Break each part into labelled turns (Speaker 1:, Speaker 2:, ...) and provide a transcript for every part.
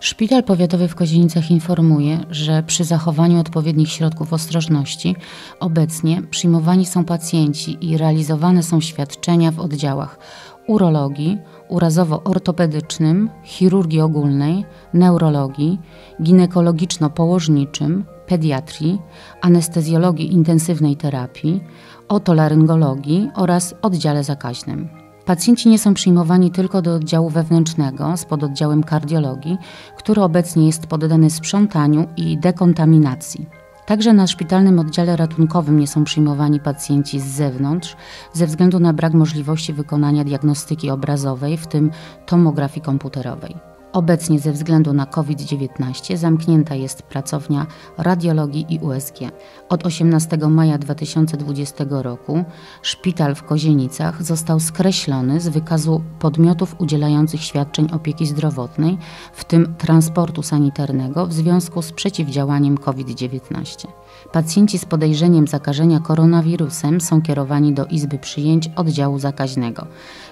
Speaker 1: Szpital Powiatowy w Kozienicach informuje, że przy zachowaniu odpowiednich środków ostrożności obecnie przyjmowani są pacjenci i realizowane są świadczenia w oddziałach urologii, urazowo-ortopedycznym, chirurgii ogólnej, neurologii, ginekologiczno-położniczym, pediatrii, anestezjologii intensywnej terapii, otolaryngologii oraz oddziale zakaźnym. Pacjenci nie są przyjmowani tylko do oddziału wewnętrznego z pododdziałem kardiologii, który obecnie jest poddany sprzątaniu i dekontaminacji. Także na szpitalnym oddziale ratunkowym nie są przyjmowani pacjenci z zewnątrz ze względu na brak możliwości wykonania diagnostyki obrazowej, w tym tomografii komputerowej. Obecnie ze względu na COVID-19 zamknięta jest pracownia radiologii i USG. Od 18 maja 2020 roku szpital w Kozienicach został skreślony z wykazu podmiotów udzielających świadczeń opieki zdrowotnej, w tym transportu sanitarnego w związku z przeciwdziałaniem COVID-19. Pacjenci z podejrzeniem zakażenia koronawirusem są kierowani do izby przyjęć oddziału zakaźnego,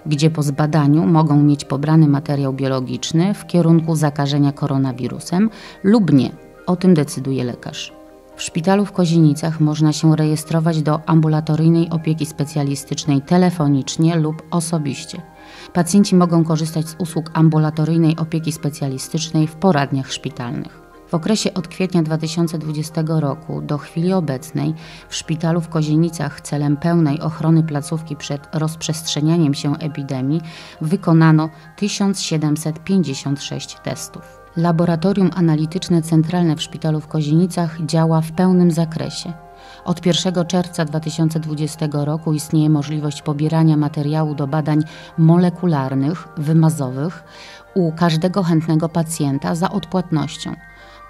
Speaker 1: gdzie po zbadaniu mogą mieć pobrany materiał biologiczny w kierunku zakażenia koronawirusem lub nie. O tym decyduje lekarz. W szpitalu w Kozienicach można się rejestrować do ambulatoryjnej opieki specjalistycznej telefonicznie lub osobiście. Pacjenci mogą korzystać z usług ambulatoryjnej opieki specjalistycznej w poradniach szpitalnych. W okresie od kwietnia 2020 roku do chwili obecnej w szpitalu w Kozienicach celem pełnej ochrony placówki przed rozprzestrzenianiem się epidemii wykonano 1756 testów. Laboratorium analityczne centralne w szpitalu w Kozienicach działa w pełnym zakresie. Od 1 czerwca 2020 roku istnieje możliwość pobierania materiału do badań molekularnych, wymazowych u każdego chętnego pacjenta za odpłatnością.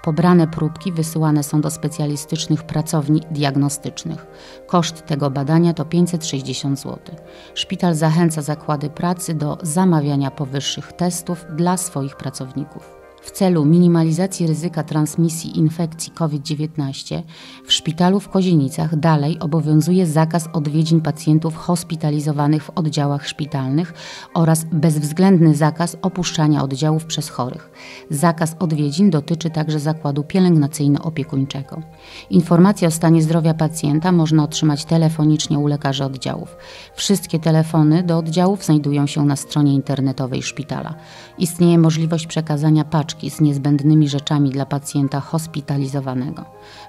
Speaker 1: Pobrane próbki wysyłane są do specjalistycznych pracowni diagnostycznych. Koszt tego badania to 560 zł. Szpital zachęca zakłady pracy do zamawiania powyższych testów dla swoich pracowników. W celu minimalizacji ryzyka transmisji infekcji COVID-19 w szpitalu w Kozienicach dalej obowiązuje zakaz odwiedzin pacjentów hospitalizowanych w oddziałach szpitalnych oraz bezwzględny zakaz opuszczania oddziałów przez chorych. Zakaz odwiedzin dotyczy także zakładu pielęgnacyjno-opiekuńczego. Informacje o stanie zdrowia pacjenta można otrzymać telefonicznie u lekarzy oddziałów. Wszystkie telefony do oddziałów znajdują się na stronie internetowej szpitala. Istnieje możliwość przekazania paczki paczki z niezbędnymi rzeczami dla pacjenta hospitalizowanego.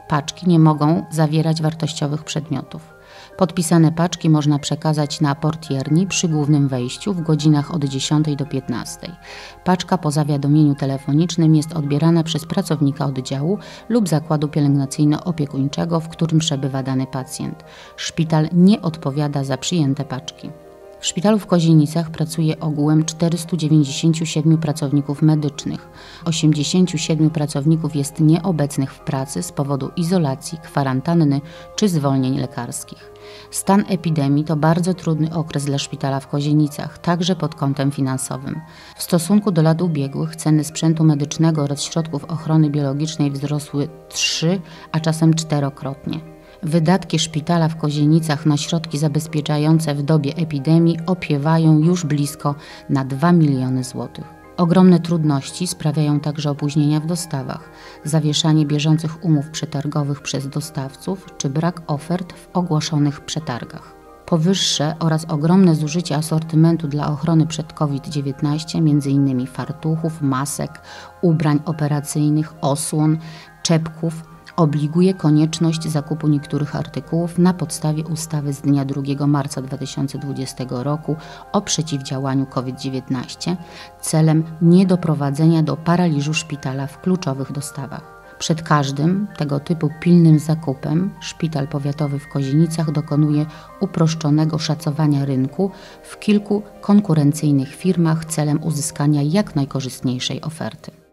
Speaker 1: Paczki nie mogą zawierać wartościowych przedmiotów. Podpisane paczki można przekazać na portierni przy głównym wejściu w godzinach od 10 do 15. Paczka po zawiadomieniu telefonicznym jest odbierana przez pracownika oddziału lub zakładu pielęgnacyjno-opiekuńczego, w którym przebywa dany pacjent. Szpital nie odpowiada za przyjęte paczki. W szpitalu w Kozienicach pracuje ogółem 497 pracowników medycznych. 87 pracowników jest nieobecnych w pracy z powodu izolacji, kwarantanny czy zwolnień lekarskich. Stan epidemii to bardzo trudny okres dla szpitala w Kozienicach, także pod kątem finansowym. W stosunku do lat ubiegłych ceny sprzętu medycznego oraz środków ochrony biologicznej wzrosły trzy, a czasem czterokrotnie. Wydatki szpitala w Kozienicach na środki zabezpieczające w dobie epidemii opiewają już blisko na 2 miliony złotych. Ogromne trudności sprawiają także opóźnienia w dostawach, zawieszanie bieżących umów przetargowych przez dostawców czy brak ofert w ogłoszonych przetargach. Powyższe oraz ogromne zużycie asortymentu dla ochrony przed COVID-19, m.in. fartuchów, masek, ubrań operacyjnych, osłon, czepków, obliguje konieczność zakupu niektórych artykułów na podstawie ustawy z dnia 2 marca 2020 roku o przeciwdziałaniu COVID-19 celem niedoprowadzenia do paraliżu szpitala w kluczowych dostawach. Przed każdym tego typu pilnym zakupem szpital powiatowy w Kozienicach dokonuje uproszczonego szacowania rynku w kilku konkurencyjnych firmach celem uzyskania jak najkorzystniejszej oferty.